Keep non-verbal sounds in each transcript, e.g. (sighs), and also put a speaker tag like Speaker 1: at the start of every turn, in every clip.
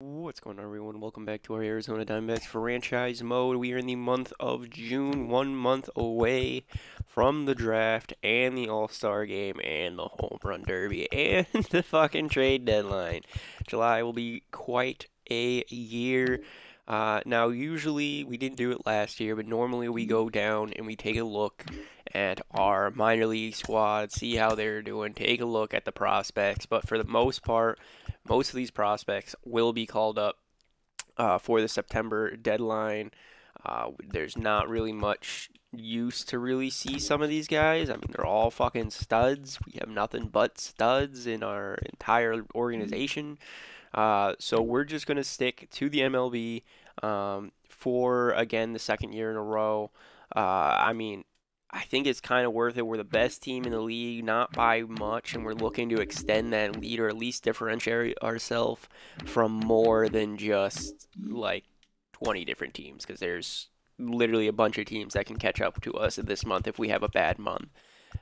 Speaker 1: What's going on, everyone? Welcome back to our Arizona Diamondbacks franchise mode. We are in the month of June, one month away from the draft and the All Star game and the Home Run Derby (laughs) and the fucking trade deadline. July will be quite a year. Uh, now, usually we didn't do it last year, but normally we go down and we take a look at our minor league squad, see how they're doing, take a look at the prospects. But for the most part, most of these prospects will be called up uh, for the September deadline. Uh, there's not really much use to really see some of these guys. I mean, they're all fucking studs. We have nothing but studs in our entire organization. Uh, so we're just going to stick to the MLB um, for, again, the second year in a row. Uh, I mean, I think it's kind of worth it. We're the best team in the league, not by much, and we're looking to extend that lead or at least differentiate ourselves from more than just like 20 different teams because there's literally a bunch of teams that can catch up to us this month if we have a bad month.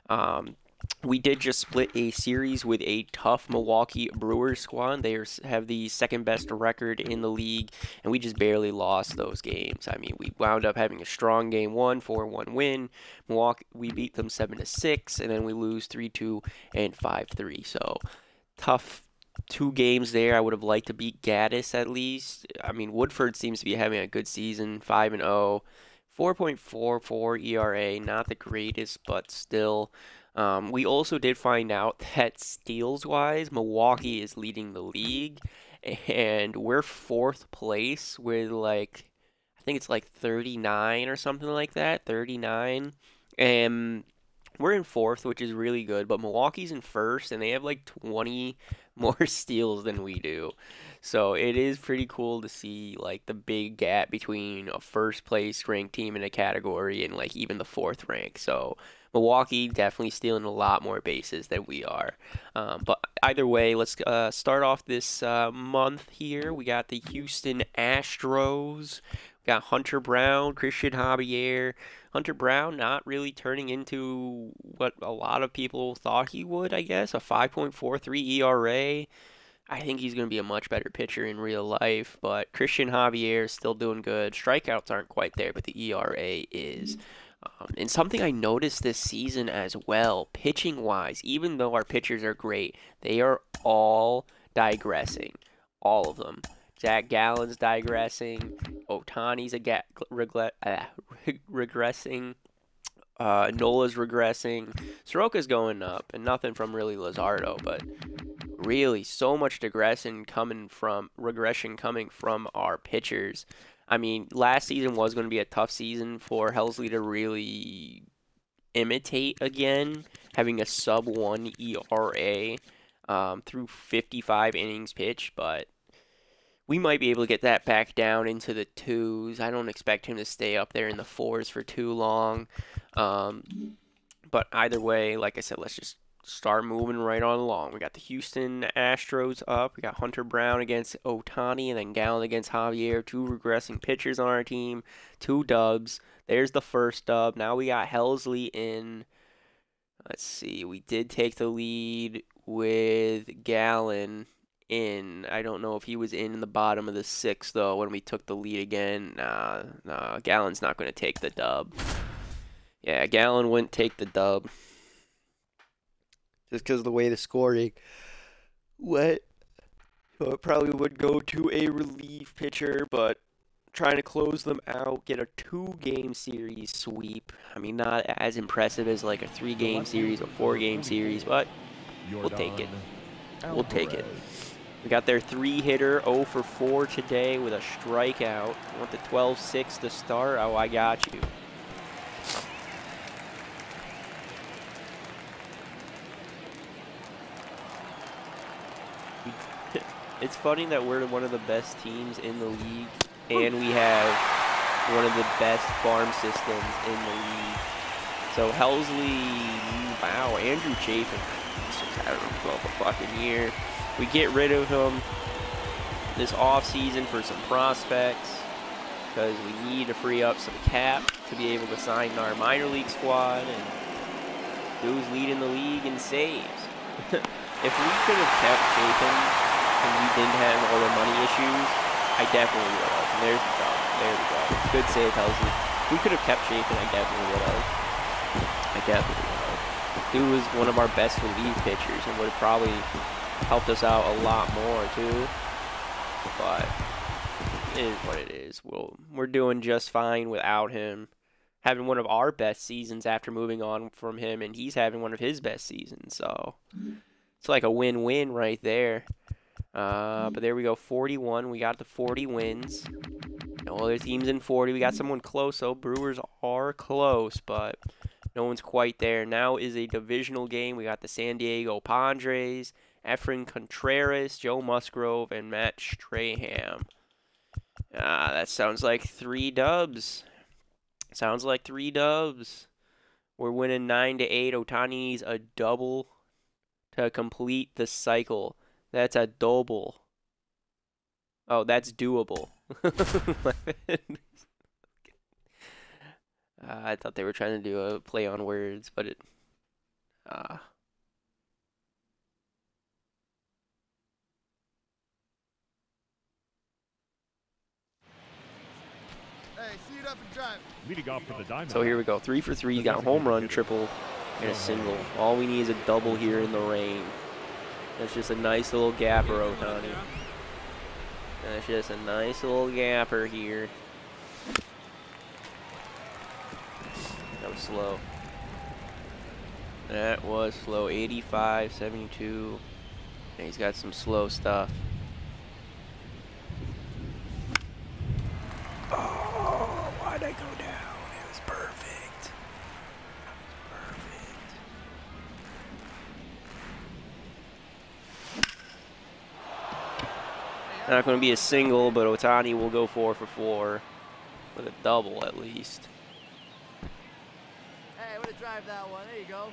Speaker 1: Um, we did just split a series with a tough Milwaukee Brewers squad. They have the second best record in the league, and we just barely lost those games. I mean, we wound up having a strong game one, 4 1 win. Milwaukee, we beat them 7 to 6, and then we lose 3 2 and 5 3. So, tough two games there. I would have liked to beat Gaddis at least. I mean, Woodford seems to be having a good season, 5 and 0. 4.44 ERA, not the greatest, but still um, we also did find out (laughs) that steals wise, Milwaukee is leading the league, and we're fourth place with like, I think it's like 39 or something like that, 39. And we're in fourth, which is really good, but Milwaukee's in first, and they have like 20 (laughs) more steals than we do. So it is pretty cool to see like the big gap between a first place ranked team in a category and like even the fourth rank. So Milwaukee definitely stealing a lot more bases than we are. Um, but either way, let's uh, start off this uh, month here. We got the Houston Astros. We got Hunter Brown, Christian Javier. Hunter Brown not really turning into what a lot of people thought he would, I guess. A 5.43 ERA. I think he's going to be a much better pitcher in real life, but Christian Javier is still doing good. Strikeouts aren't quite there, but the ERA is. Um, and something I noticed this season as well, pitching wise, even though our pitchers are great, they are all digressing. All of them. Zach Gallen's digressing. Ohtani's a ga- uh, (laughs) regressing. Uh, Nola's regressing. Soroka's going up, and nothing from really Luzardo, but really so much digression coming from regression coming from our pitchers. I mean, last season was going to be a tough season for Helsley to really imitate again, having a sub one ERA um, through 55 innings pitched, but we might be able to get that back down into the twos. I don't expect him to stay up there in the fours for too long. Um, but either way, like I said, let's just start moving right on along. We got the Houston Astros up. We got Hunter Brown against Ohtani and then Gallen against Javier. Two regressing pitchers on our team. Two dubs. There's the first dub. Now we got Helsley in. Let's see. We did take the lead with Gallen in. I don't know if he was in, in the bottom of the sixth, though, when we took the lead again. Nah, nah. Gallen's not going to take the dub. Yeah, Gallen wouldn't take the dub just because of the way the scoring went. So it probably would go to a relief pitcher, but trying to close them out, get a two-game series sweep. I mean, not as impressive as like a three-game series, a four-game series, but we'll take it. We'll take it. We got their three-hitter, 0 for 4 today with a strikeout. Want the 12-6 to start? Oh, I got you. (laughs) it's funny that we're one of the best teams in the league, and we have one of the best farm systems in the league. So Helsley, wow, Andrew Chafin, he's just having a fucking year. We get rid of him this off season for some prospects because we need to free up some cap to be able to sign our minor league squad and who's leading the league in saves. (laughs) if we could have kept Chafin and we didn't have all the money issues, I definitely would have. And there's the dog. There we go. Good save, Helsley. We could have kept Chafin, I definitely would have. I definitely would have. Dude was one of our best relief pitchers and would have probably helped us out a lot more too. But it is what it is. We'll, we're doing just fine without him having one of our best seasons after moving on from him, and he's having one of his best seasons. So it's like a win-win right there. Uh, but there we go, 41. We got the 40 wins. No other teams in 40. We got someone close, though. Brewers are close, but no one's quite there. Now is a divisional game. We got the San Diego Padres, Efrain Contreras, Joe Musgrove, and Matt Strahm. Ah, that sounds like three dubs. Sounds like three dubs. We're winning 9 to 8. Ohtani needs a double to complete the cycle. That's a double. Oh, that's doable. uh, (laughs) I thought they were trying to do a play on words, but it. Uh,
Speaker 2: Leading off for the Diamondbacks.
Speaker 1: So here we go. Three for three. You Got a home run, triple, and a oh. single. All we need is a double here in the rain. That's just a nice little gapper, Ohtani. That's just a nice little gapper here. That was slow. That was slow. 85, 72. And he's got some slow stuff. Oh, why'd I go down? It was perfect. That was perfect. Not going to be a single, but Ohtani will go four for four with a double at least.
Speaker 3: Hey, way to drive that one. There you go.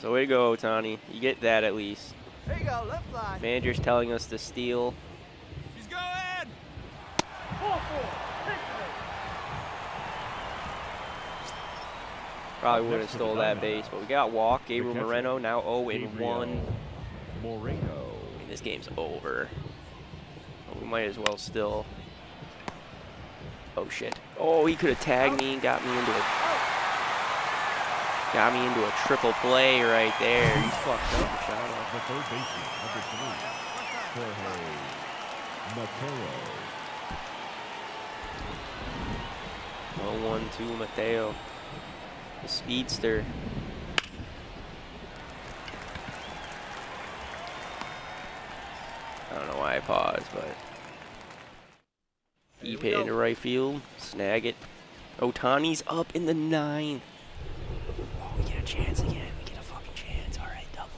Speaker 1: So way to go, Ohtani. You get that at least.
Speaker 3: There you go. Left fly.
Speaker 1: Manager's telling us to steal.
Speaker 2: He's going!
Speaker 3: Four, four.
Speaker 1: Probably would have
Speaker 2: Next
Speaker 1: stole that base, but we got walk. Gabriel Moreno now 0 and 1.
Speaker 2: Moreno.
Speaker 1: And this game's over. We might as well still. Oh shit. Oh, he could have tagged me and got me into a got me into a triple play right there. He's fucked up, Machado.
Speaker 2: The third baseman, number three, Jorge Mateo.
Speaker 1: 1 2 Mateo. The speedster. I don't know why I but deep hit into right field. Snag it. Ohtani's up in the ninth. Oh, we get a chance again. We get a fucking chance. All right, double.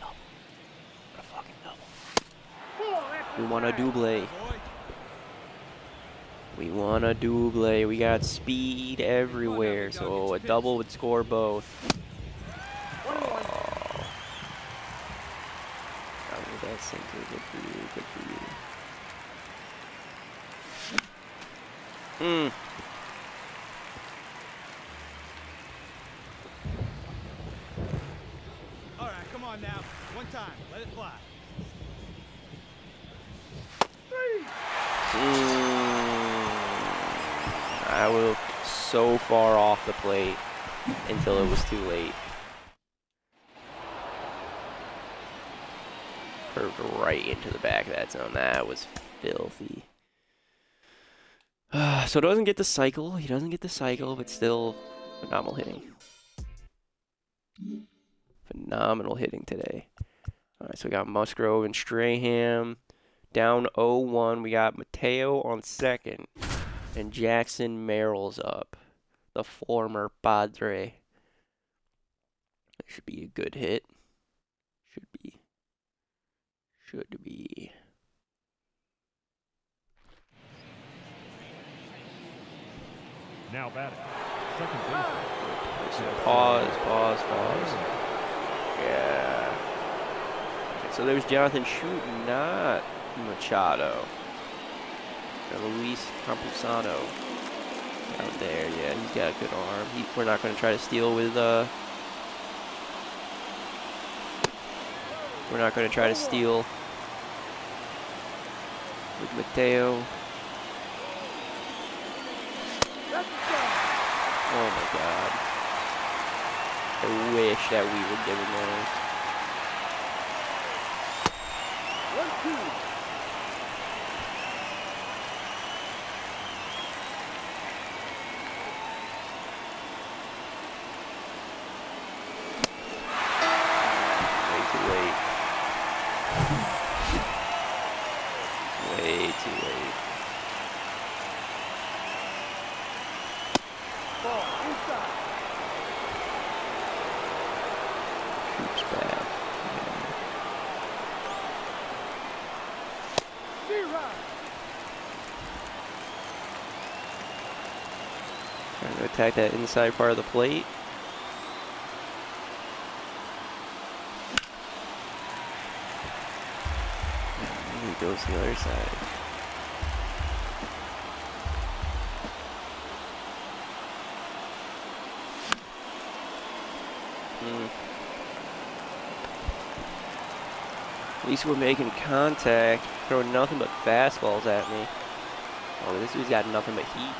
Speaker 1: Double. What a fucking double. We want a double. We want a double. We got speed everywhere, so a double would score both. Oh. Got me that sinker. Good for you. Good for you. Hmm.
Speaker 4: All right, come on now. One time. Let it fly.
Speaker 1: Mm, I looked so far the plate until it was too late. Curved right into the back of that zone. That was filthy. (sighs) so doesn't get the cycle. He doesn't get the cycle, but still phenomenal hitting. Phenomenal hitting today. All right, so we got Musgrove and Strahm down 0-1. We got Mateo on second, and Jackson Merrill's up, the former Padre. It should be a good hit. Should be. Should be.
Speaker 2: Now batting. Second baseman. Ah.
Speaker 1: Pause, pause, pause. Yeah. Okay, so there's Jonathan shooting, not Machado. Luis Campusano out there. Yeah, he's got a good arm. He, we're not going to try to steal with. Uh, we're not going to try to steal with Mateo. Oh my god. I wish that we were giving those.
Speaker 3: One, two.
Speaker 1: Way too late. Way too late.
Speaker 3: Ball inside.
Speaker 1: Troops back.
Speaker 3: Zero.
Speaker 1: Attack that inside part of the plate. And he goes to the other side. Hmm. At least we're making contact, throwing nothing but fastballs at me. Oh, this dude's got nothing but heat.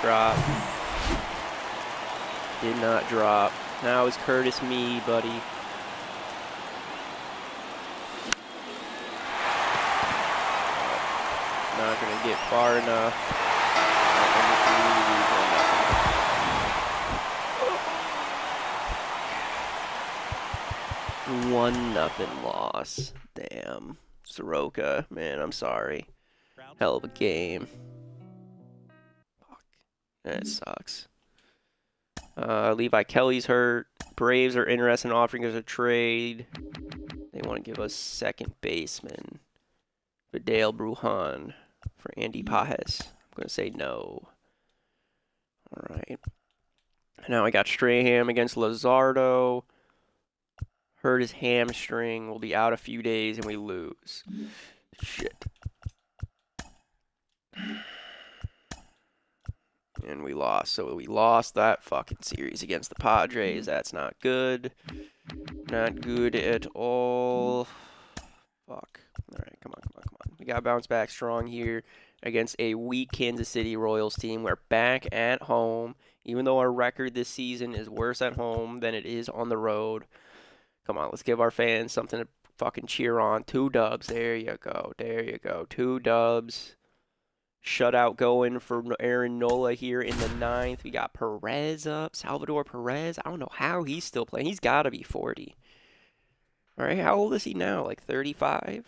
Speaker 1: Drop. Did not drop. Now it's Curtis me, buddy. Not gonna get far enough. One nothing loss. Damn. Soroka, man, I'm sorry. Hell of a game. That mm-hmm. sucks. Uh, Levi Kelly's hurt. Braves are interested in offering us a trade. They want to give us second baseman. Vidal Brujan for Andy mm-hmm. Pages. I'm going to say no. All right. Now I got Strahm against Luzardo. Hurt his hamstring. Will be out a few days and we lose. Mm-hmm. Shit. And we lost. So we lost that fucking series against the Padres. Mm-hmm. That's not good. Not good at all. Fuck. Alright, come on, come on, come on. We gotta bounce back strong here against a weak Kansas City Royals team. We're back at home. Even though our record this season is worse at home than it is on the road. Come on, let's give our fans something to fucking cheer on. Two dubs. There you go. There you go. Two dubs. Shutout going for Aaron Nola here in the ninth. We got Perez up. Salvador Perez. I don't know how he's still playing. He's got to be 40. All right, how old is he now? Like 35?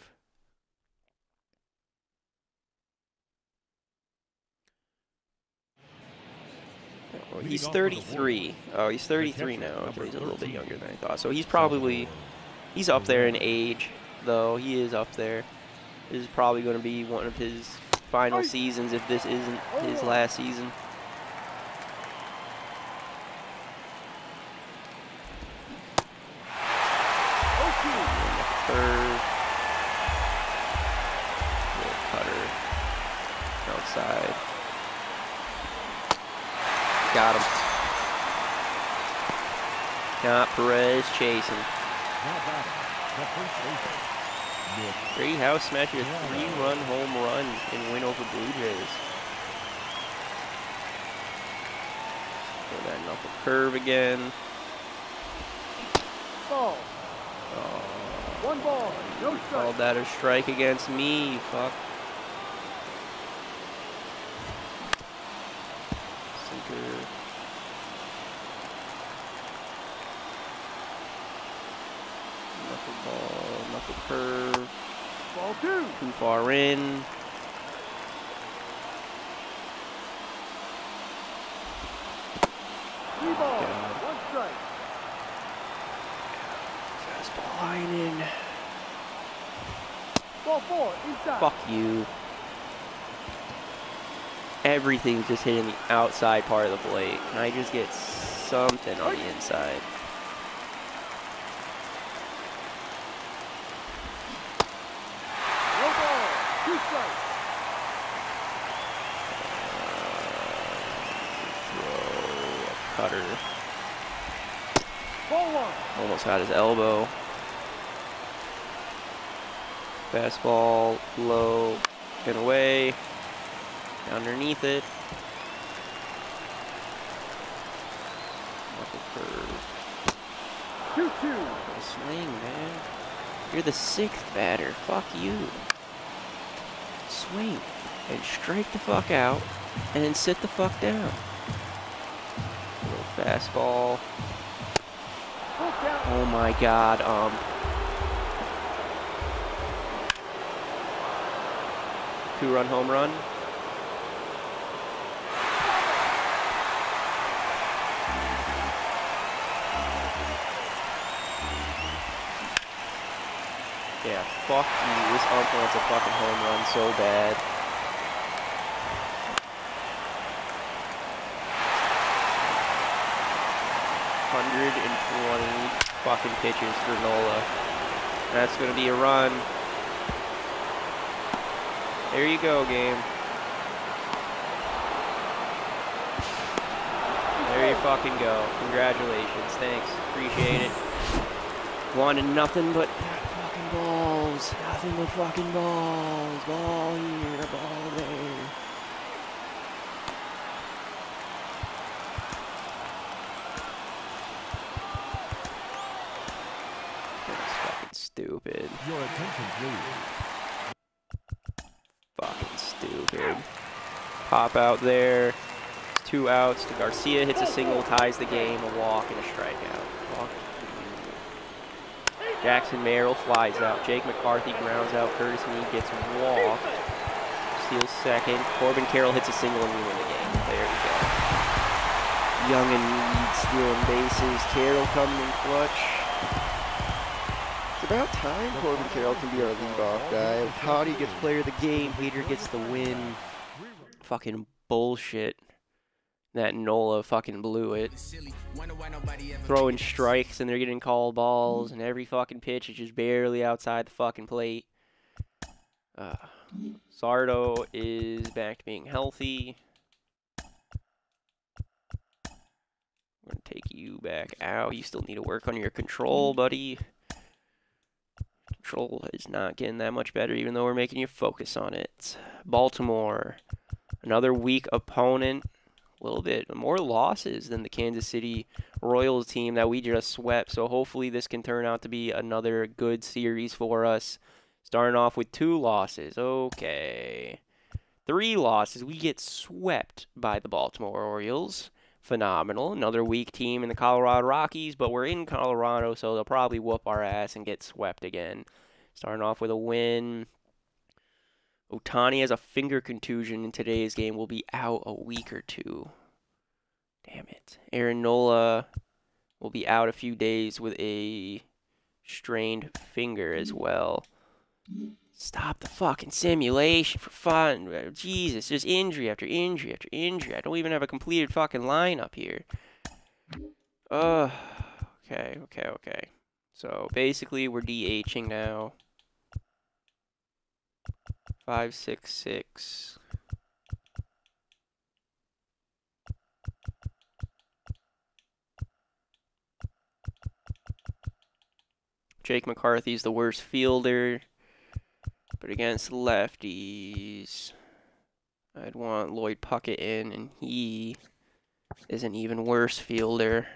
Speaker 1: Oh, he's 33. Oh, he's 33 now. Okay, he's a little bit younger than I thought. So he's probably he's up there in age, though. He is up there. This is probably going to be one of his final seasons if this isn't his last season. Curve. Little cutter. Outside. Got him. Got Perez chasing. Great house smash a three-run home run and win over Blue Jays. Throw that knuckle curve again.
Speaker 3: Ball.
Speaker 1: Oh,
Speaker 3: One ball. No strike.
Speaker 1: called that a strike against me. Fuck. Sinker. Knuckle ball, knuckle curve.
Speaker 3: Ball two.
Speaker 1: Too far in.
Speaker 3: Three balls.
Speaker 1: God.
Speaker 3: One strike.
Speaker 1: Fastball line in.
Speaker 3: Ball four. Inside.
Speaker 1: Fuck you. Everything's just hitting the outside part of the plate. Can I just get something on the inside?
Speaker 3: No ball. Two strikes.
Speaker 1: Throw a
Speaker 3: one.
Speaker 1: Had his elbow. Fastball low and away. Underneath it. Curve.
Speaker 3: Two two.
Speaker 1: Swing, man. You're the sixth batter. Fuck you. Swing. And strike the fuck out. And then sit the fuck down. Little fastball. Oh my god, um. Two run home run. Yeah, fuck you. This ump wants a fucking home run so bad. Hundred and twenty fucking pitches for Nola. That's gonna be a run. There you go, game. There you fucking go. Congratulations. Thanks. Appreciate it. Wanted nothing but fucking balls. Nothing but fucking balls. Ball here, ball there. That's fucking stupid.
Speaker 2: Your attention, please.
Speaker 1: Fucking stupid. Pop out there. Two outs. To Garcia hits a single, ties the game, a walk and a strikeout. You. Jackson Merrill flies out. Jake McCarthy grounds out. Curtis Mead gets walked. Steals second. Corbin Carroll hits a single and we win the game. There we go. Young and Mead stealing bases. Carroll coming in clutch. About time Corbin Carroll can be our leadoff guy. Toddy gets player of the game. Hater gets the win. Fucking bullshit. That Nola fucking blew it. Throwing strikes and they're getting called balls and every fucking pitch is just barely outside the fucking plate. Uh, Sardo is back to being healthy. I'm gonna take you back out. You still need to work on your control, buddy. Control is not getting that much better, even though we're making you focus on it. Baltimore, another weak opponent. A little bit more losses than the Kansas City Royals team that we just swept. So hopefully this can turn out to be another good series for us. Starting off with two losses. Okay. Three losses. We get swept by the Baltimore Orioles. Phenomenal. Another weak team in the Colorado Rockies, but we're in Colorado, so they'll probably whoop our ass and get swept again. Starting off with a win. Ohtani has a finger contusion in today's game. Will be out a week or two. Damn it. Aaron Nola will be out a few days with a strained finger as well. Stop the fucking simulation for fun. Jesus, there's injury after injury after injury. I don't even have a completed fucking lineup here. Ugh. Okay, okay, okay. So basically, we're DHing now. Five, six, six. Jake McCarthy's the worst fielder. But against lefties, I'd want Lloyd Puckett in, and he is an even worse fielder.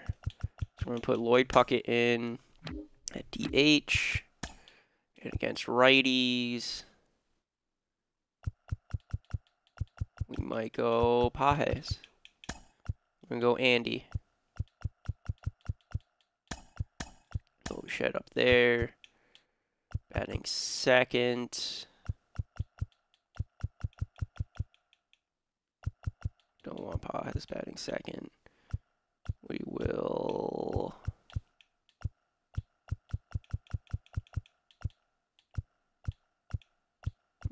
Speaker 1: So we're going to put Lloyd Puckett in at DH. And against righties, we might go Pages. We're going to go Andy. Throw shed up there. Batting second. Don't want Pages batting second. We will.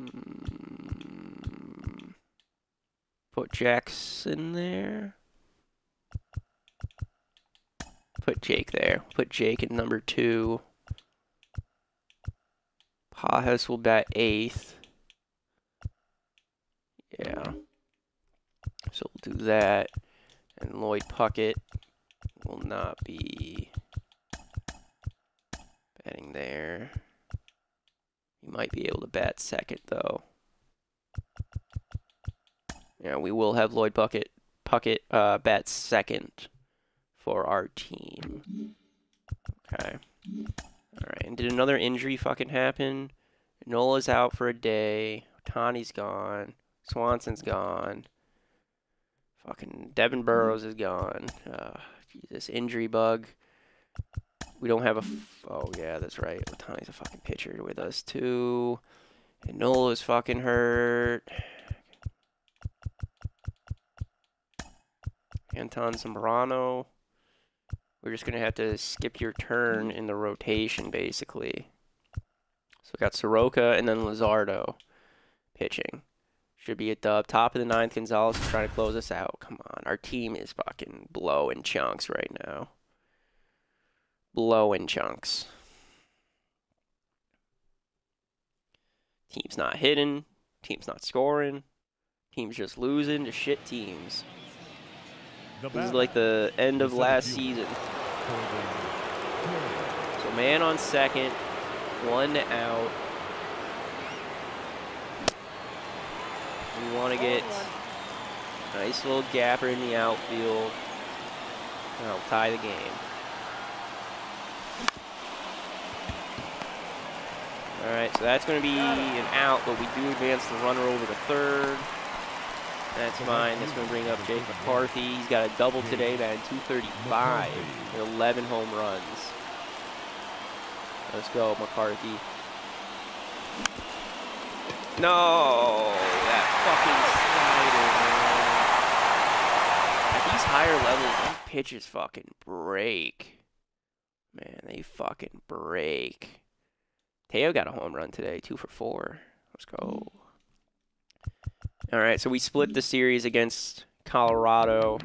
Speaker 1: Mm, put Jackson there. Put Jake there. Put Jake in number two. Pages will bat eighth. Yeah. So we'll do that. And Lloyd Puckett will not be batting there. He might be able to bat second though. Yeah, we will have Lloyd Bucket Puckett uh, bat second for our team. Okay. All right. And did another injury fucking happen? Nola's out for a day. Tani's gone. Swanson's gone. Fucking Devin Burrows is gone. Uh, Jesus, injury bug. We don't have a. F- oh yeah, that's right. Tani's a fucking pitcher with us too. And Nola's fucking hurt. Anton Zambrano. We're just gonna have to skip your turn in the rotation, basically. So we got Soroka and then Luzardo pitching. Should be a dub. Top of the ninth, Gonzalez is trying to close us out. Come on, our team is fucking blowing chunks right now. Blowing chunks. Team's not hitting. Team's not scoring. Team's just losing to shit teams.
Speaker 2: The
Speaker 1: This is like the end of last season. So man on second, one out. We want to get a nice little gapper in the outfield. And I'll tie the game. All right, so that's going to be an out, but we do advance the runner over to third. That's fine. That's going to bring up Jake McCarthy. He's got a double today, man, 235 with 11 home runs. Let's go, McCarthy. No, that fucking slider, man. At these higher levels, these pitches fucking break. Man, they fucking break. Teo got a home run today, two for four. Let's go. All right, so we split the series against Colorado.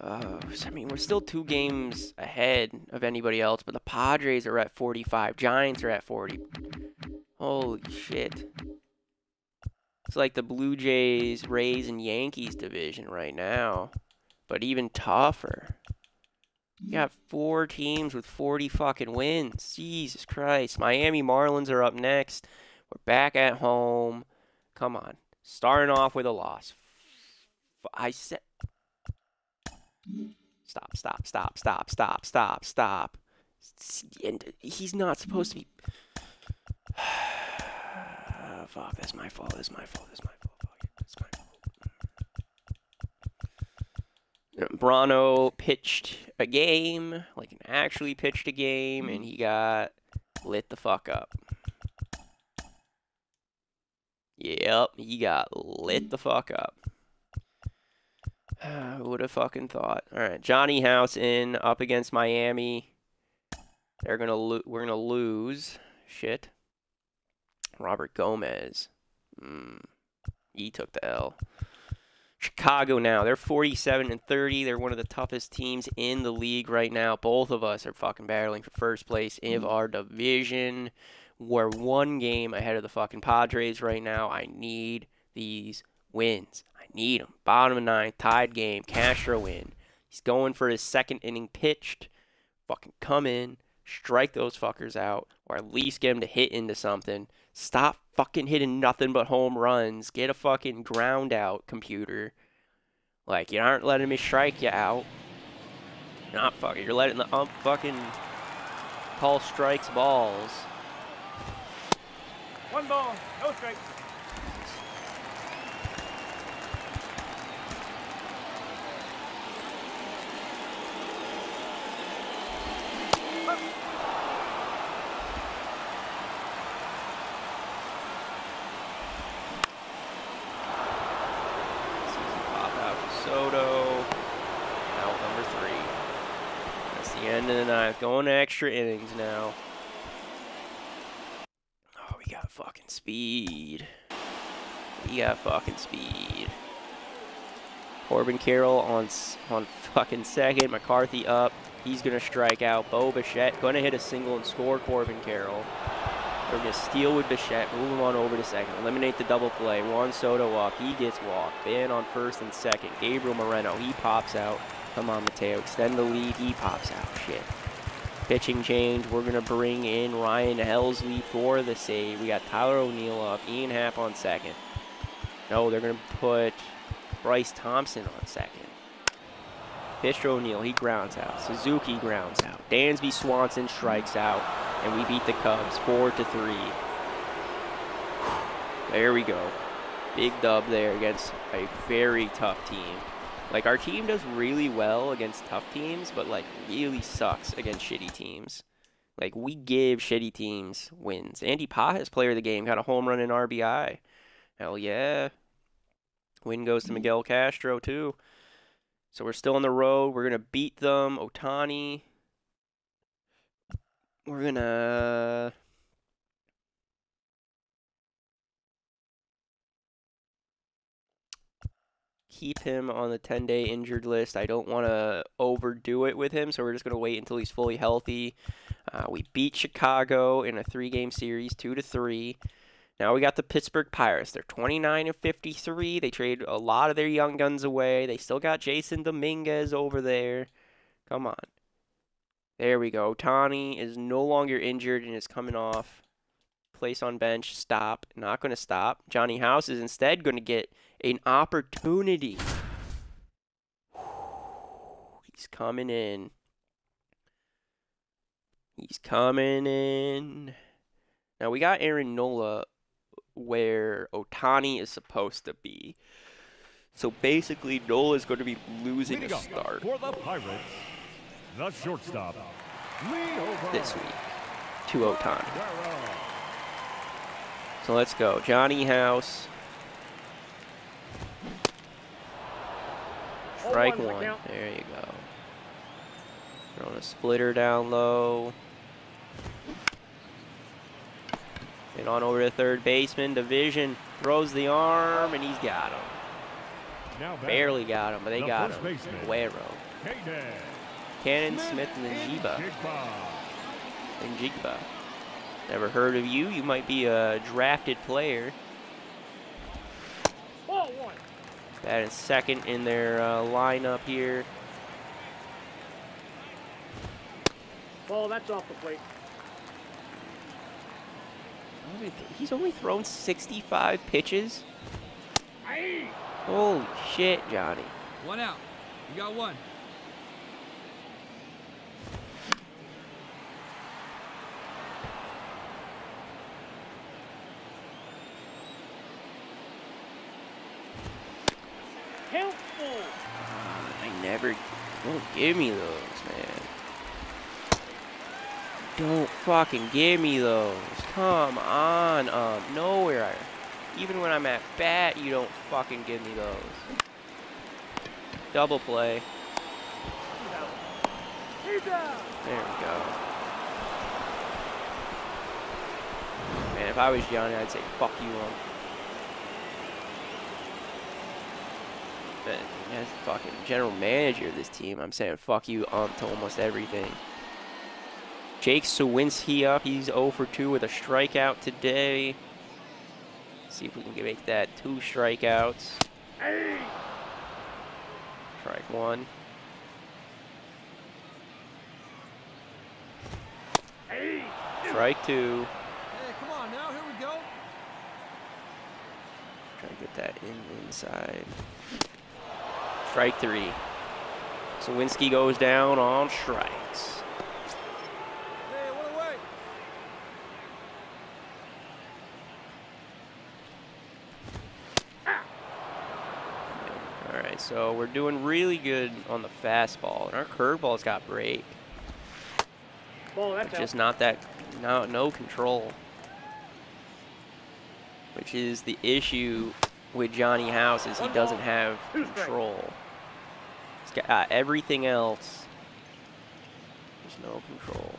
Speaker 1: Uh, I mean, we're still two games ahead of anybody else, but the Padres are at 45. Giants are at 40. Holy shit. It's like the Blue Jays, Rays, and Yankees division right now, but even tougher. You got four teams with 40 fucking wins. Jesus Christ. Miami Marlins are up next. We're back at home. Come on. Starting off with a loss. I said. Stop, stop, stop, stop, stop, stop, stop. And he's not supposed to be. (sighs) Fuck, that's my fault. That's my fault. That's my fault. Fuck it. That's my fault. Mm. Brano pitched a game, like actually pitched a game, and he got lit the fuck up. Yep, he got lit the fuck up. (sighs) Who would have fucking thought? All right, Johnny House in up against Miami. They're gonna lo- we're gonna lose. Shit. Robert Gomez. Mm, he took the L. Chicago now. They're 47 and 30. They're one of the toughest teams in the league right now. Both of us are fucking battling for first place in our division. We're one game ahead of the fucking Padres right now. I need these wins. I need them. Bottom of ninth, tied game. Castro in. He's going for his second inning pitched. Fucking come in, strike those fuckers out, or at least get him to hit into something. Stop fucking hitting nothing but home runs. Get a fucking ground out, computer. Like, you aren't letting me strike you out. Not fucking. You're letting the ump fucking call strikes balls.
Speaker 4: One ball, no strikes.
Speaker 1: Soto. Out number three. That's the end of the ninth. Going to extra innings now. Fucking speed. We got fucking speed. Corbin Carroll on on fucking second. McCarthy up. He's gonna strike out. Bo Bichette gonna hit a single and score Corbin Carroll. We're gonna steal with Bichette, move him on over to second, eliminate the double play. Juan Soto walk. he gets walked. Ben on first and second. Gabriel Moreno, he pops out. Come on, Mateo, extend the lead. He pops out. Shit. Pitching change. We're going to bring in Ryan Helsley for the save. We got Tyler O'Neill up, Ian Happ on second. No, they're going to put Bryce Thompson on second. Pitch O'Neill, he grounds out. Suzuki grounds out. Dansby Swanson strikes out, and we beat the Cubs four to three. There we go. Big dub there against a very tough team. Like, our team does really well against tough teams, but, like, really sucks against shitty teams. Like, we give shitty teams wins. Andy Pages, player of the game, got a home run and RBI. Hell yeah. Win goes to Miguel Castro, too. So we're still on the road. We're going to beat them. Ohtani. We're going keep him on the 10 day injured list. I don't want to overdo it with him, so we're just going to wait until he's fully healthy. Uh, we beat Chicago in a three game series, 2 to 3. Now we got the Pittsburgh Pirates. They're 29 and 53. They trade a lot of their young guns away. They still got Jason Dominguez over there. Come on. There we go. Tani is no longer injured and is coming off. Place on bench. Stop. Not going to stop. Johnny House is instead going to get an opportunity. He's coming in. He's coming in. Now we got Aaron Nola where Ohtani is supposed to be. So basically, Nola is going to be losing a start
Speaker 2: For the Pirates, the shortstop,
Speaker 1: this week to Ohtani. So let's go. Johnny House. Strike
Speaker 3: one,
Speaker 1: one.
Speaker 3: count.
Speaker 1: There you go. Throwing a splitter down low. And on over to third baseman. Division throws the arm, and he's got him.
Speaker 2: Now
Speaker 1: Barely got him, but they
Speaker 2: The
Speaker 1: got him.
Speaker 2: baseman.
Speaker 1: Guerrero.
Speaker 2: Hayden
Speaker 1: Cannon Smith and Njiba.
Speaker 2: Jigba.
Speaker 1: And Jigba. Never heard of you. You might be a drafted player.
Speaker 3: Ball one.
Speaker 1: That is second in their uh, lineup here.
Speaker 3: Ball, that's off the plate.
Speaker 1: He's only thrown 65 pitches.
Speaker 3: Aye.
Speaker 1: Holy shit, Johnny.
Speaker 4: One out. You got one.
Speaker 3: Helpful.
Speaker 1: I never. Don't give me those, man. Don't fucking give me those. Come on, um, nowhere. Even when I'm at bat, you don't fucking give me those. Double play. There we go. Man, if I was Johnny, I'd say fuck you, um. But as the fucking general manager of this team, I'm saying fuck you um to almost everything. Jake Sawinski up. He's 0 for 2 with a strikeout today. See if we can make that two strikeouts. Strike one. Strike two.
Speaker 4: Hey, come on now. Here we go.
Speaker 1: Try to get that in inside. Strike three. Sawinski goes down on strikes.
Speaker 4: Hey, away.
Speaker 1: All right, so we're doing really good on the fastball, and our curveball's got break,
Speaker 3: Ball, that's
Speaker 1: but
Speaker 3: out.
Speaker 1: just not that, no, no control. Which is the issue with Johnny House is he doesn't have control. He's got uh, everything else. There's no control.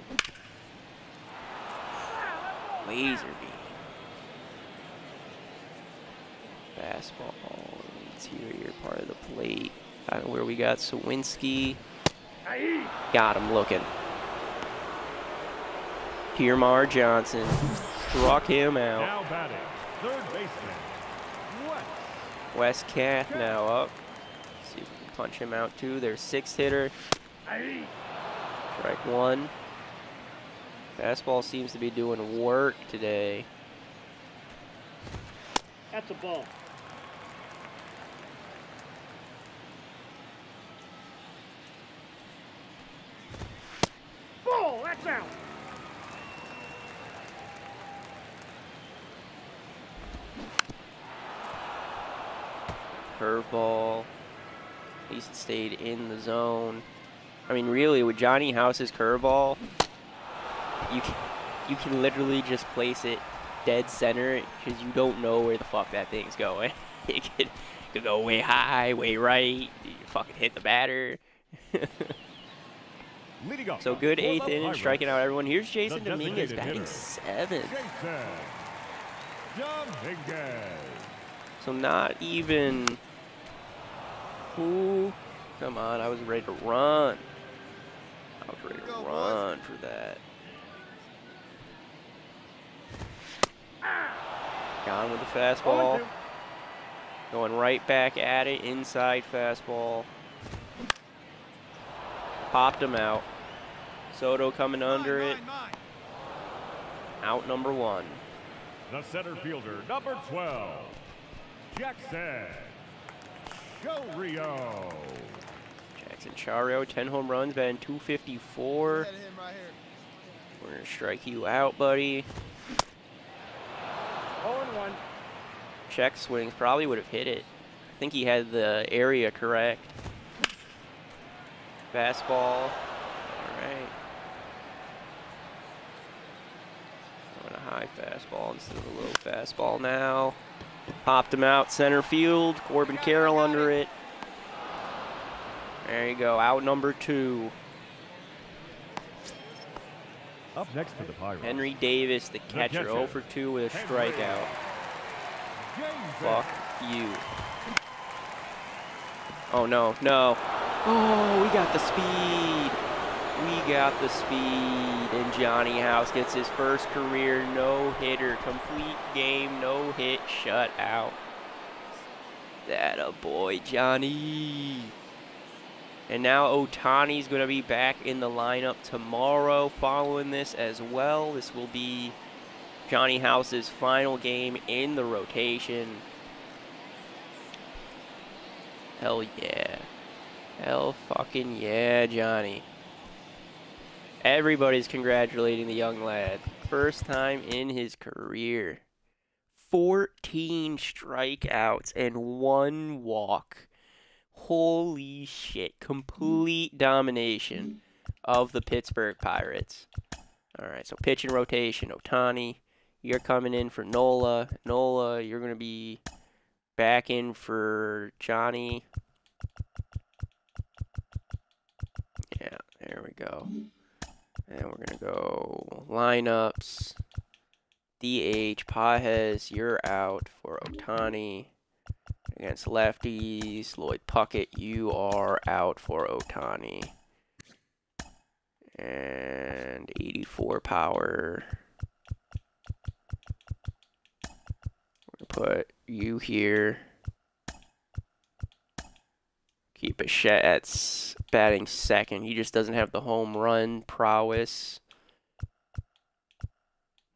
Speaker 1: Laser beam. Fastball, interior part of the plate. Kind of where we got Sawinski. Got him looking. Piermar Johnson struck him out.
Speaker 2: Now batting, third baseman, West.
Speaker 1: Wes Cath now up. See if we can punch him out too. Their sixth hitter. Strike one. Fastball seems to be doing work today.
Speaker 3: That's a. Ball, that's out.
Speaker 1: Curveball. At least it stayed in the zone. I mean, really, with Johnny House's curveball, you can, you can literally just place it dead center because you don't know where the fuck that thing's going. (laughs) it could, could go way high, way right. You fucking hit the batter. So good eighth inning, striking out everyone. Here's
Speaker 2: Jasson
Speaker 1: Dominguez batting
Speaker 2: hitter.
Speaker 1: seventh.
Speaker 2: Jasson Dominguez.
Speaker 1: So not even. Ooh, come on! I was ready to run. I was ready to
Speaker 4: Go, boys.
Speaker 1: run for that. Gone with the fastball. Going right back at it, inside fastball. Popped him out. Soto coming under it.
Speaker 4: Nine, nine,
Speaker 1: Out number one.
Speaker 2: The center fielder, number 12, Jackson Show Rio.
Speaker 1: Jackson Chourio, 10 home runs, batting 254.
Speaker 4: Ahead of him right.
Speaker 1: We're gonna strike you out, buddy.
Speaker 3: 0-1.
Speaker 1: Check swings probably would have hit it. I think he had the area correct. Fastball. Alright. Going a high fastball instead of a low fastball now. Popped him out center field. Corbin Carroll under it. There you go. Out number two.
Speaker 2: Up next for the Pirates.
Speaker 1: Henry Davis, the catcher,
Speaker 2: catcher,
Speaker 1: 0 for 2 with a strikeout. Fuck you. Oh no, no. Oh, we got the speed. We got the speed. And Johnny House gets his first career no hitter. Complete game, no hit, shutout. That a boy, Johnny. And now Ohtani's going to be back in the lineup tomorrow following this as well. This will be Johnny House's final game in the rotation. Hell yeah. Hell fucking yeah, Johnny. Everybody's congratulating the young lad. First time in his career. 14 strikeouts and one walk. Holy shit. Complete domination of the Pittsburgh Pirates. All right, so pitch and rotation. Ohtani, you're coming in for Nola. Nola, you're going to be back in for Johnny. Yeah, there we go. And we're going to go lineups. DH, Pages, you're out for Ohtani. Against lefties, Lloyd Puckett, you are out for Ohtani. And 84 power. We're gonna put you here. Keep Bichette at batting second. He just doesn't have the home run prowess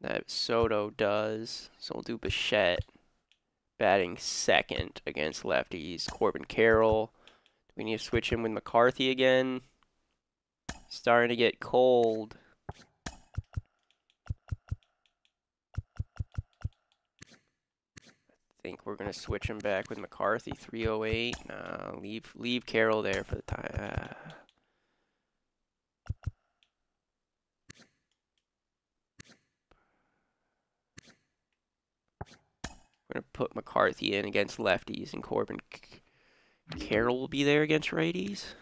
Speaker 1: that Soto does. So we'll do Bichette batting second against lefties. Corbin Carroll. We need to switch him with McCarthy again? Starting to get cold. Think we're gonna switch him back with McCarthy. 308. Nah, leave leave Carroll there for the time. Ah. We're gonna put McCarthy in against lefties, and Corbin C- Carroll will be there against righties.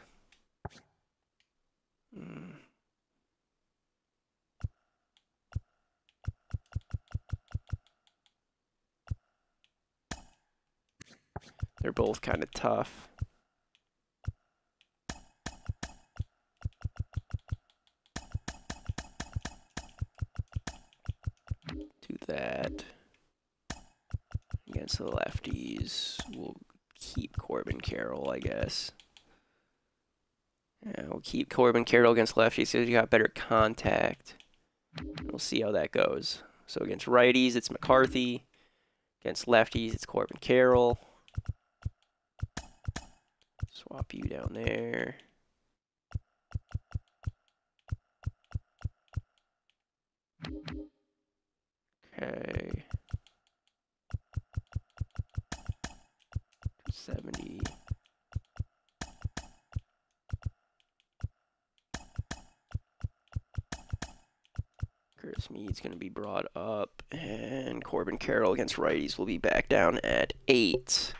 Speaker 1: Hmm. They're both kind of tough. Do that. Against the lefties, we'll keep Corbin Carroll, I guess. Yeah, we'll keep Corbin Carroll against lefties because you got better contact. we'll see how that goes. So against righties, it's McCarthy. Against lefties, it's Corbin Carroll. Swap you down there. Okay. 70. Curtis Mead's going to be brought up, and Corbin Carroll against righties will be back down at 8.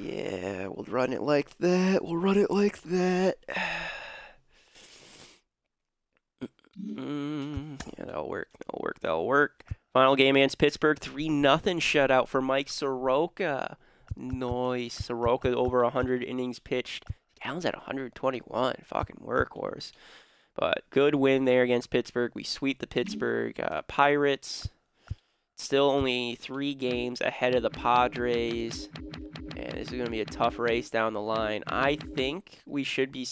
Speaker 1: Yeah, we'll run it like that. We'll run it like that. Mm, (sighs) yeah, that'll work. That'll work. That'll work. Final game against Pittsburgh. 3 nothing shutout for Mike Soroka. Nice. Soroka over 100 innings pitched. Gallen's at 121. Fucking workhorse. But good win there against Pittsburgh. We sweep the Pittsburgh uh, Pirates. Still only three games ahead of the Padres. This is going to be a tough race down the line. I think we should be.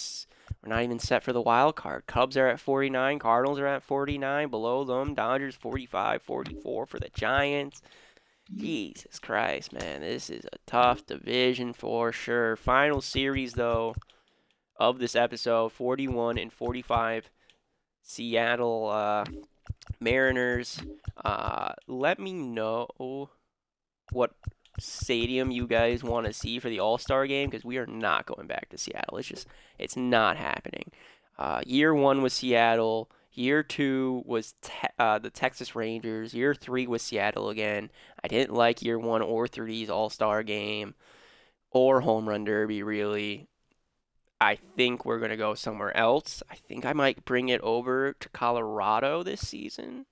Speaker 1: We're not even set for the wild card. Cubs are at 49. Cardinals are at 49. Below them, Dodgers 45, 44 for the Giants. Jesus Christ, man. This is a tough division for sure. Final series, though, of this episode 41 and 45. Seattle uh, Mariners. Uh, let me know what stadium you guys want to see for the All Star game because we are not going back to Seattle. It's just, it's not happening. Uh, year one was Seattle. Year two was te- uh, the Texas Rangers. Year three was Seattle again. I didn't like year one or three's All Star game or Home Run Derby, really. I think we're going to go somewhere else. I think I might bring it over to Colorado this season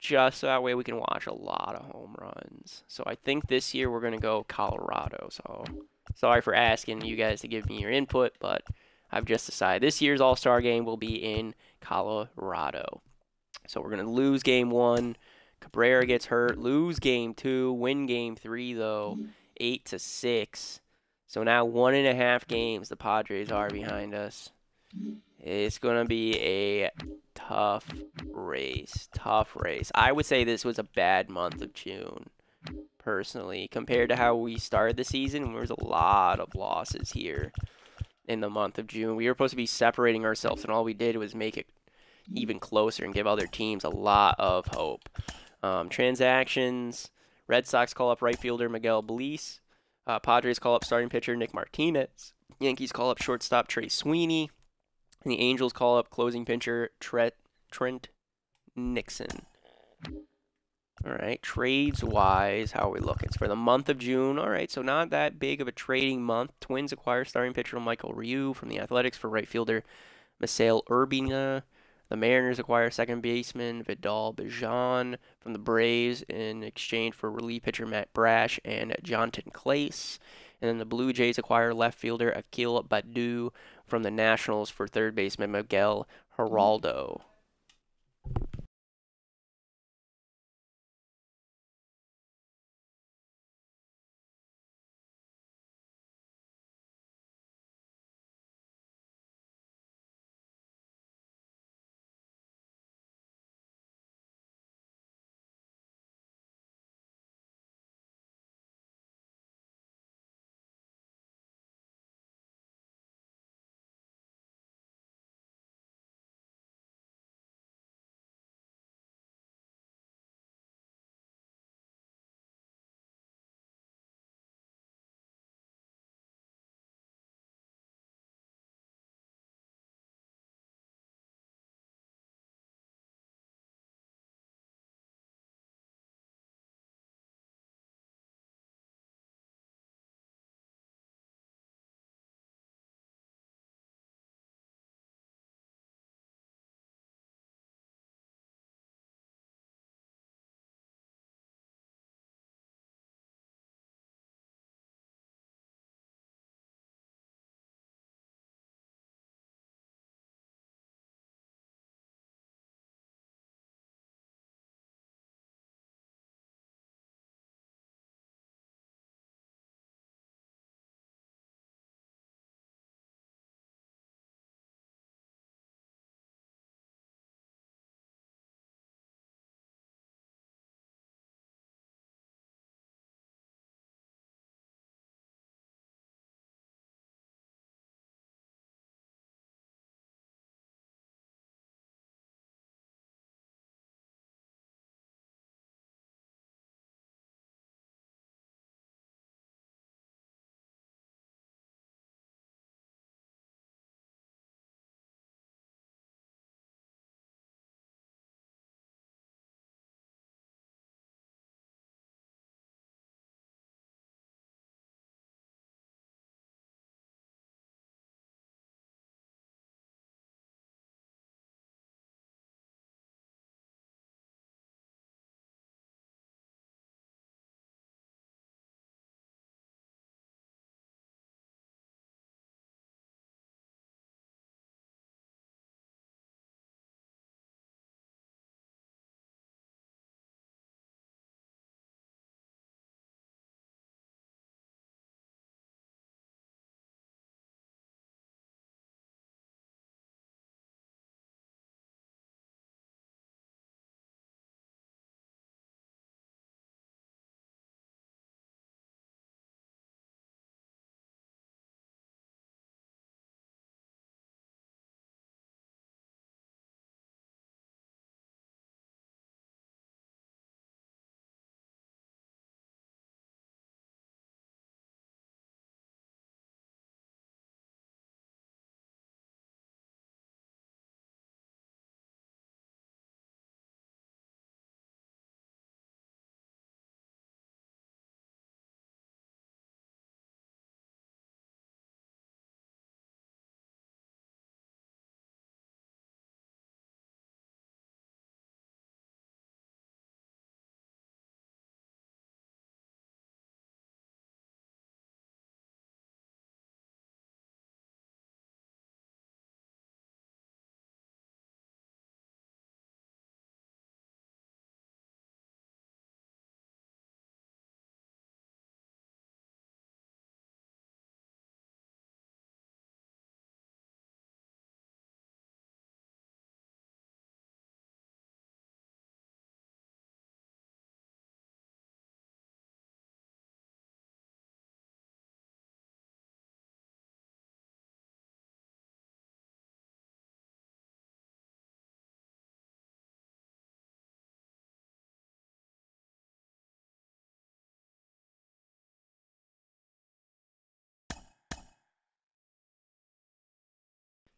Speaker 1: just so that way we can watch a lot of home runs. So I think this year we're going to go Colorado. So sorry for asking you guys to give me your input, but I've just decided this year's All Star game will be in Colorado. So we're going to lose game one. Cabrera gets hurt. Lose game two. Win game three, though. Eight to six. So now one and a half games the Padres are behind us. It's going to be a tough race. Tough race. I would say this was a bad month of June, personally, compared to how we started the season. There was a lot of losses here in the month of June. We were supposed to be separating ourselves, and all we did was make it even closer and give other teams a lot of hope. Um, transactions Red Sox call up right fielder Miguel Bleis. Uh, Padres call up starting pitcher Nick Martinez. Yankees call up shortstop Trey Sweeney. And the Angels call up closing pitcher Trent, Trent Nixon. All right, trades wise, how are we looking? It's for the month of June. All right, so not that big of a trading month. Twins acquire starting pitcher Michael Ryu from the Athletics for right fielder Misael Urbina. The Mariners acquire second baseman Vidal Bruján from the Braves in exchange for relief pitcher Matt Brash and Jonathan Clase. And then the Blue Jays acquire left fielder Akil Baddoo from the Nationals for third baseman Miguel mm-hmm. Geraldo.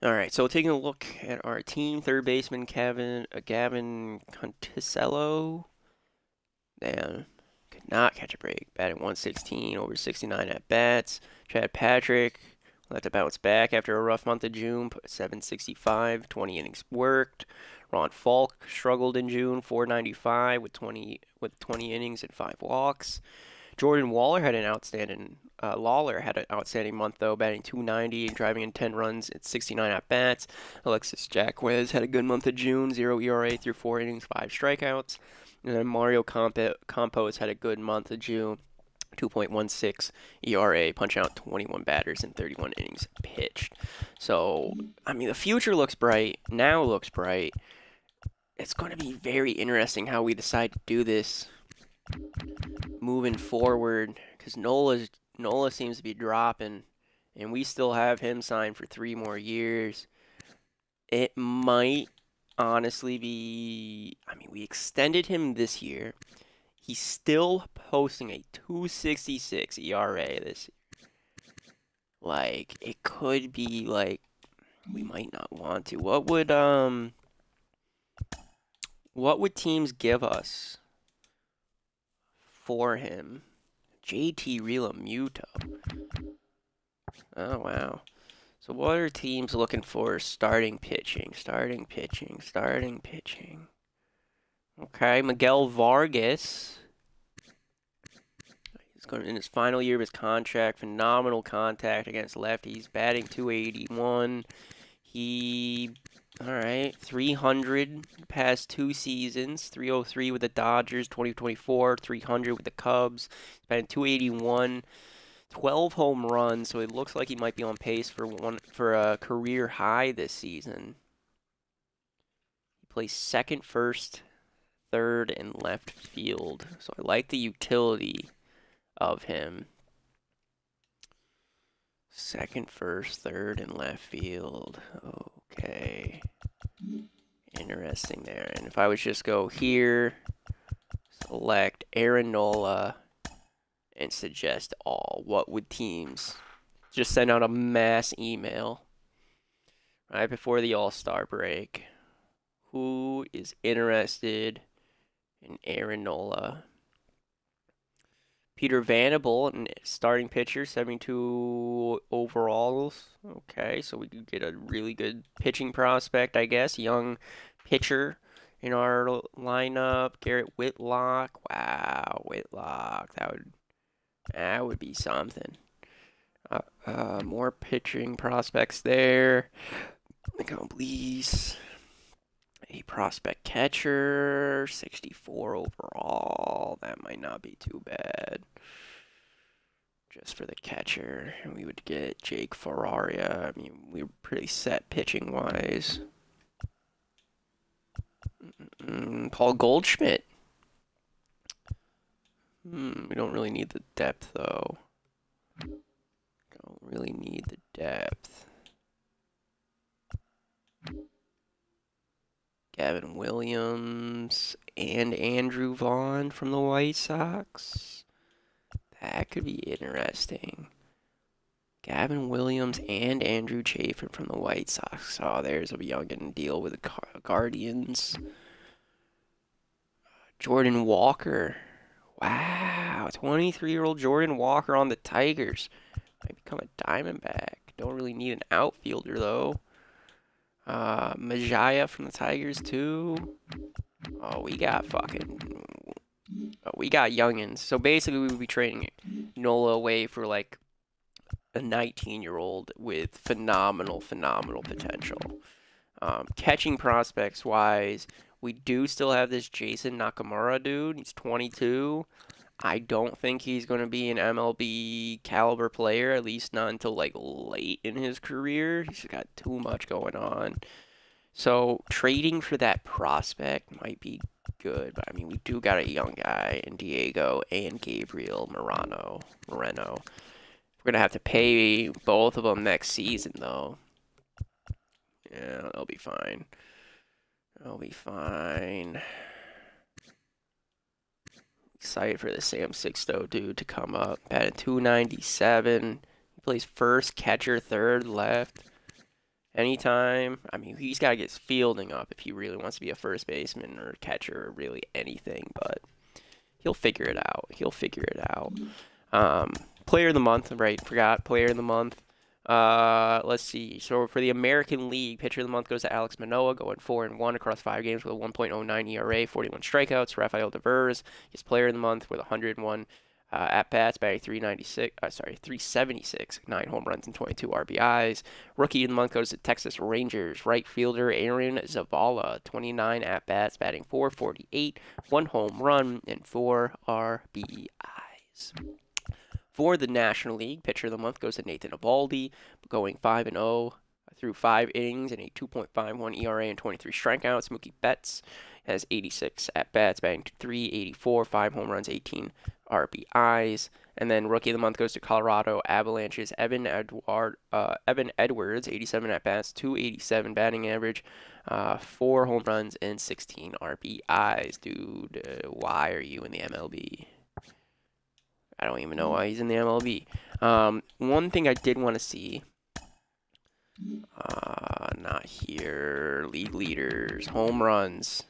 Speaker 1: All right, so taking a look at our team, third baseman Kevin uh, Gavin Conticello. Damn, could not catch a break. Batting 116, over 69 at bats. Chad Patrick have to bounce back after a rough month of June. put 765, 20 innings worked. Ron Falk struggled in June, 495 with 20 with 20 innings and five walks. Jordan Waller had an outstanding uh, Lawlar had an outstanding month though, batting 290 and driving in 10 runs at 69 at bats. Alexis Jaquez had a good month of June, zero ERA through four innings, five strikeouts. And then Mario Comp- Campos had a good month of June, 2.16 ERA, punch out 21 batters in 31 innings pitched. So, I mean, the future looks bright. Now looks bright. It's going to be very interesting how we decide to do this moving forward because Nola's Nola seems to be dropping, and we still have him signed for three more years. It might honestly be. I mean, we extended him this year. He's still posting a 266 ERA this year. Like, it could be like we might not want to. What would um what would teams give us for him? JT Realmuto. Oh, wow. So what are teams looking for? Starting pitching, starting pitching, starting pitching. Okay, Miguel Vargas. He's going in his final year of his contract. Phenomenal contact against lefties. Batting 281. He all right, 300 past two seasons, 303 with the Dodgers, 2024, 300 with the Cubs, been 281, 12 home runs, so it looks like he might be on pace for one for a career high this season. He plays second, first, third, and left field, so I like the utility of him. Second, first, third, and left field. Oh. Okay. Interesting there. And if I was just go here, select Aaron Nola, and suggest all, what would teams? Just send out a mass email right before the All-Star break. Who is interested in Aaron Nola? Peter Venable, starting pitcher, 72 overalls. Okay, so we could get a really good pitching prospect, I guess. Young pitcher in our lineup. Garrett Whitlock. Wow, Whitlock. That would that would be something. Uh, uh, more pitching prospects there. please a prospect catcher, 64 overall. That might not be too bad. Just for the catcher, we would get Jake Ferraria. I mean, we are pretty set pitching wise. Mm, Paul Goldschmidt. Hmm, we don't really need the depth though. Don't really need the depth. Gavin Williams and Andrew Vaughn from the White Sox. That could be interesting. Gavin Williams and Andrew Chafin from the White Sox. Oh, there's a youngin deal with the Guardians. Jordan Walker. Wow, 23-year-old Jordan Walker on the Tigers. Might become a Diamondback. Don't really need an outfielder, though. Uh, Majaya from the Tigers too. Oh, we got fucking. Oh, we got youngins. So basically, we would be trading Nola away for like a 19 year old with phenomenal, phenomenal potential. Um, catching prospects wise, we do still have this Jason Nakamura dude. He's 22. I don't think he's going to be an MLB caliber player, at least not until like late in his career. He's got too much going on. So trading for that prospect might be good, but I mean we do got a young guy in Diego and Gabriel Moreno. Moreno. We're gonna have to pay both of them next season though. Yeah, they'll be fine. They'll be fine. Excited for the Sam Sixto dude to come up. Batting 297. He plays first, catcher, third, left. anytime. I mean, he's got to get his fielding up if he really wants to be a first baseman or catcher or really anything. But he'll figure it out. He'll figure it out. Um, player of the month, right? Forgot player of the month. Uh, let's see. So for the American League, pitcher of the month goes to Alek Manoah, going four and one across five games with a 1.09 ERA, 41 strikeouts. Rafael Devers, his player of the month with 101 uh, at bats, batting 396. Uh, sorry, 376, nine home runs and 22 RBIs. Rookie of the month goes to Texas Rangers right fielder Aaron Zavala, 29 at bats, batting 448, one home run and four RBIs. For the National League, pitcher of the month goes to Nathan Eovaldi, going 5 and 0 through five innings and a 2.51 ERA and 23 strikeouts. Mookie Betts has 86 at bats, batting 384, five home runs, 18 RBIs. And then rookie of the month goes to Colorado Avalanche's Evan Edward, uh, Evan Edwards, 87 at bats, 287 batting average, uh, four home runs and 16 RBIs. Dude, uh, why are you in the MLB? I don't even know why he's in the MLB. Um, one thing I did want to see. Uh, not here. League leaders, home runs.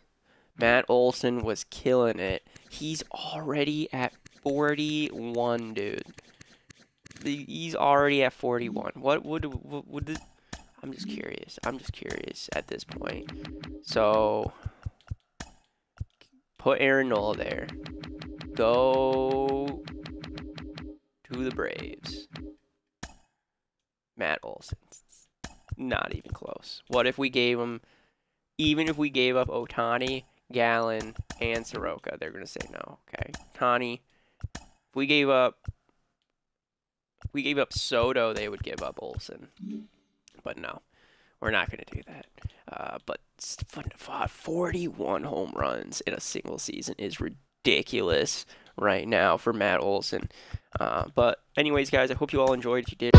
Speaker 1: Matt Olson was killing it. He's already at 41, dude. He's already at 41. What would what would this, I'm just curious. I'm just curious at this point. So put Aaron Nola there. Go to the Braves. Matt Olson. Not even close. What if we gave him even if we gave up Ohtani, Gallen, and Soroka, they're gonna say no. Okay. Ohtani, if we gave up if we gave up Soto, they would give up Olson. But no, we're not going to do that. Uh, but 41 home runs in a single season is ridiculous right now for Matt Olson. Uh, but anyways, guys, I hope you all enjoyed. If you did.